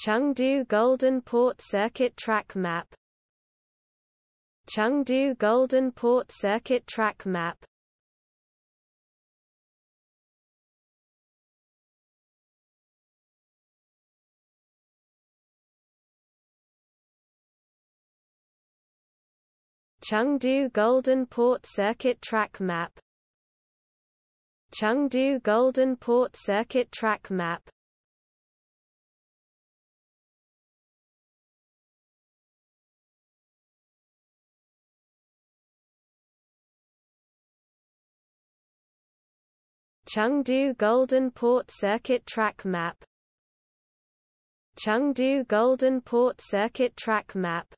Chengdu Golden Port Circuit Track Map. Chengdu Golden Port Circuit Track Map. Chengdu Golden Port Circuit Track Map. Chengdu Golden Port Circuit Track Map Chengdu Golden Port Circuit Track Map. Chengdu Golden Port Circuit Track Map